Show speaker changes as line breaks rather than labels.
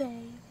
babe.